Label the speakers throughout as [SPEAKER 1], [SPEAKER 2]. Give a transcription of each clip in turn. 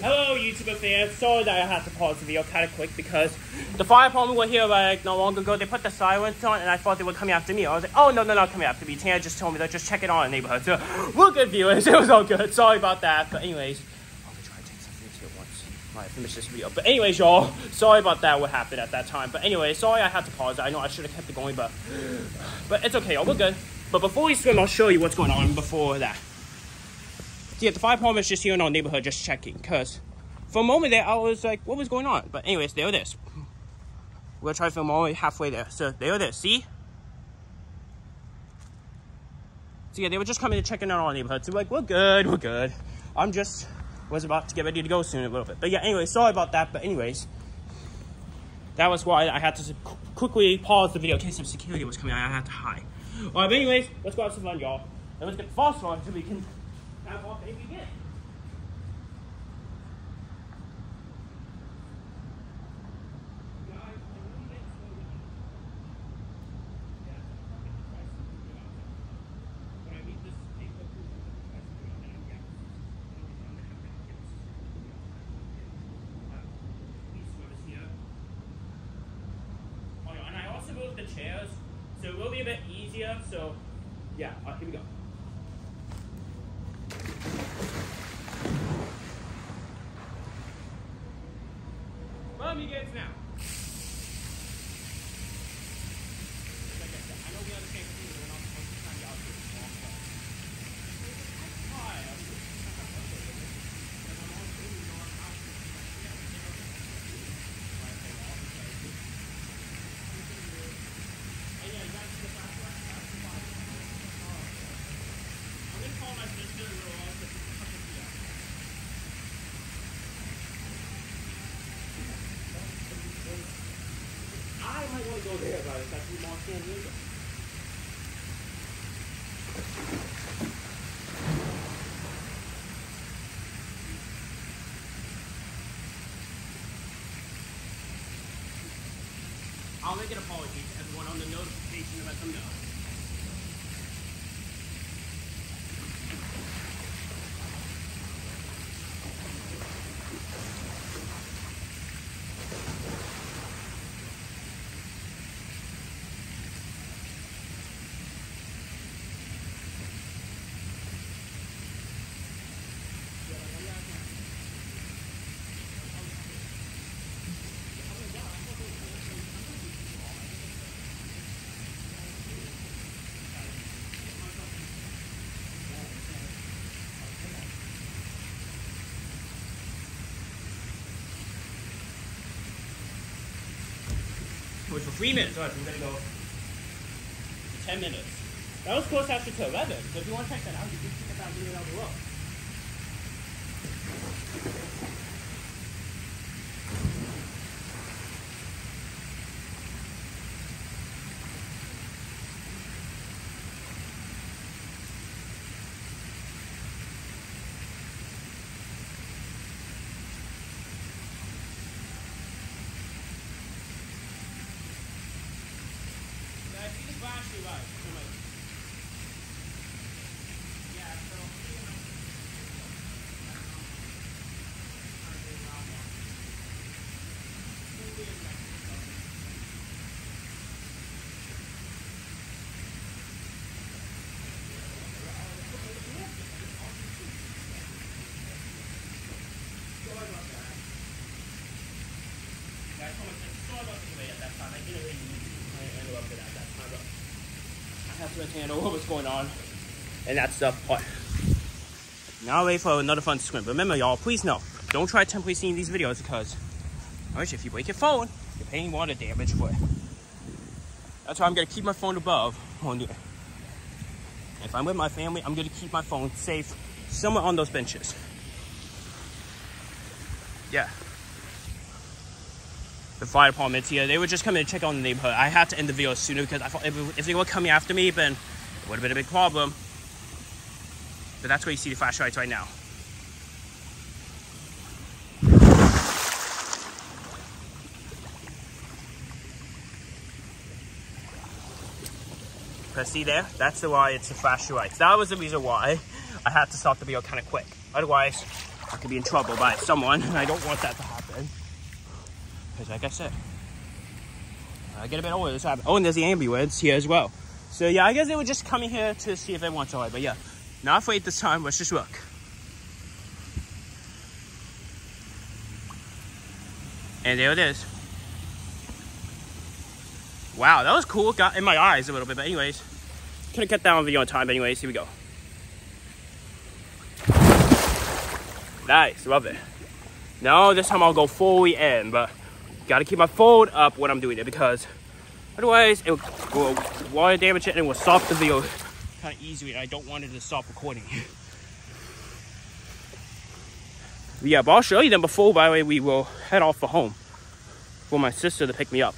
[SPEAKER 1] Hello, YouTuber fans. Sorry that I had to pause the video kind of quick because the fire department were here like not long ago. They put the sirens on, and I thought they were coming after me. I was like, oh no, no, no, coming after me. Tina just told me they're just checking on the neighborhood. So we're good viewers. It was all good. Sorry about that. But anyways, I'm gonna try to take some videos here once I finish this video. But anyways, y'all, sorry about that. What happened at that time? But anyway, sorry I had to pause. I know I should have kept it going, but but it's okay. Y'all, we're good. But before we swim, I'll show you what's going on before that. Yeah, the fire department just here in our neighborhood, just checking. Cause for a moment there, I was like, what was going on? But anyways, there it is. Gonna try to film all the way halfway there. So there it is. See? So yeah, they were just coming to check in on our neighborhood. So we're like, we're good, we're good. I'm just was about to get ready to go soon a little bit. But yeah, anyway, sorry about that. But anyways, that was why I had to quickly pause the video in case some security was coming. I had to hide. All right, but anyways, let's go have some fun, y'all. And let's get the false on so we can have our baby again. And I also moved the chairs, so it will be a bit easier. So, yeah, right, here we go. Mommy gets now. Like I said, I know we understand completely we're not supposed to time you out here. so I'm sorry. Hi, I'm just- I'm gonna call my sister and we'll all get a couple of feet out. I might want to go there, but it's Diego. I'll make an apology to everyone on the notification to let them know. Which for three minutes. All right, so we're gonna go ten minutes. That was close actually to eleven. So if you want to check that out, you can check that out video down below. Now, I see the flashing light. So I'm like, yeah, so Yeah, I told myself, sorry about the delay at that I have to handle what was going on and that stuff. But now wait for another fun swim. Remember, y'all, please no, don't try temporarily seeing these videos because, alright, if you break your phone, you're paying water damage for it. That's why I'm gonna keep my phone above on you. If I'm with my family, I'm gonna keep my phone safe somewhere on those benches. Yeah the fire department's here. They were just coming to check on the neighborhood. I had to end the video sooner because I thought if, if they were coming after me, then it would have been a big problem. But that's where you see the flashlights right now. But see there? That's the why it's the flashlights. That was the reason why I had to stop the video kind of quick. Otherwise, I could be in trouble by someone, and I don't want that to happen. Because like I said, I get a bit older, this happen. Oh, and there's the ambulance here as well. So yeah, I guess they were just coming here to see if everyone's alright. But yeah, not afraid this time. Let's just look. And there it is. Wow, that was cool. Got in my eyes a little bit, but anyways, couldn't cut down video on time. Anyways, here we go. Nice, love it. No, this time I'll go fully in, but gotta keep my phone up when I'm doing it because otherwise it will water damage it and it will stop the video kind of easily. And I don't want it to stop recording. yeah, but I'll show you them before. By the way, we will head off for home for my sister to pick me up.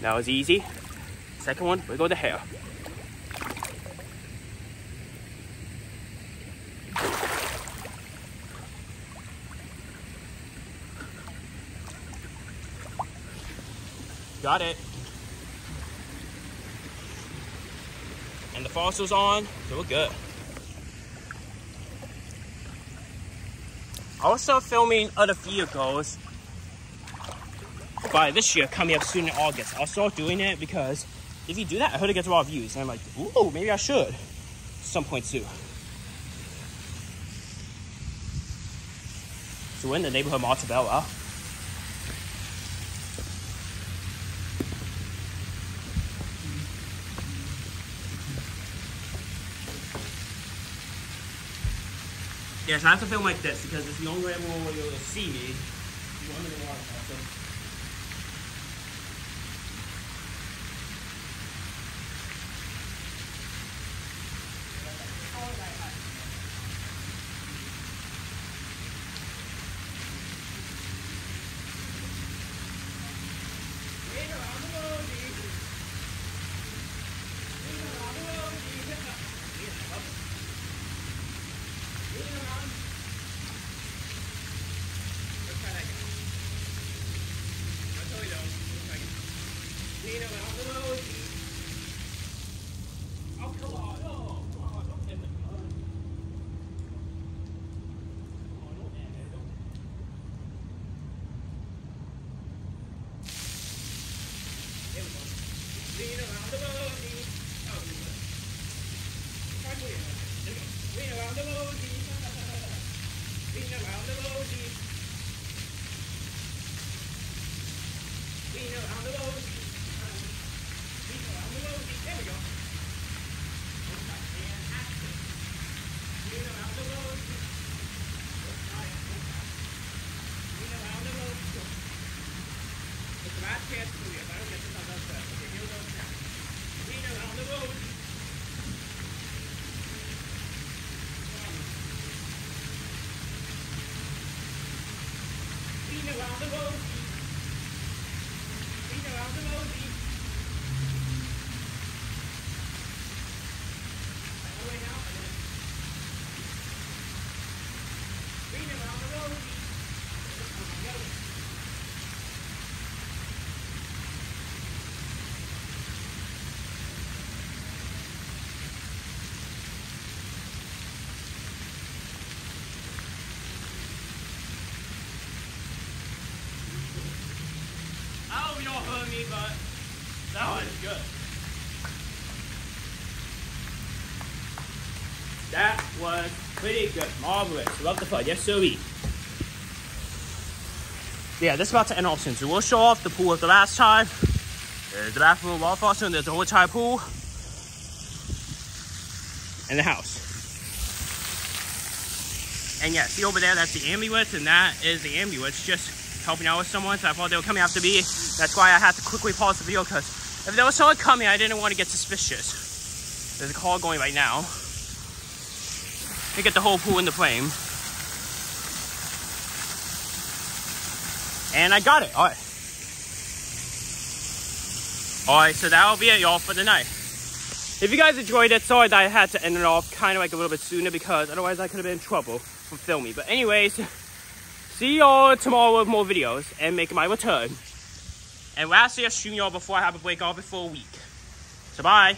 [SPEAKER 1] That was easy. Second one, we go to hair. Got it. And the fossils on, they look good. Also filming other vehicles by this year coming up soon in August. I'll start doing it because if you do that, I heard it gets a lot of views. And I'm like, ooh, maybe I should some point soon. So we're in the neighborhood of Montebello. Yes, I have to film like this because it's the only way everyone will be able to see me. round the OG. Been around the OG. Been around the OG. Been around the OG. There we go. But that is good. That was pretty good. Marvelous. Love the fun. Yes, sir. Yeah, this is about to end off soon. So we'll show off the pool of the last time. There's the bathroom, waterfall soon. There's the whole entire pool. And the house. And yeah, see over there, that's the ambulance, and that is the ambulance just helping out with someone, so I thought they were coming after me. That's why I had to quickly pause the video, because if there was someone coming, I didn't want to get suspicious. There's a call going right now. To get the whole pool in the frame. And I got it, all right. All right, so that'll be it, y'all, for the night. If you guys enjoyed it, sorry that I had to end it off kind of like a little bit sooner because otherwise I could have been in trouble from filming. But anyways, See y'all tomorrow with more videos and making my return. And lastly, I'll stream y'all before I have a break off before a week. So bye.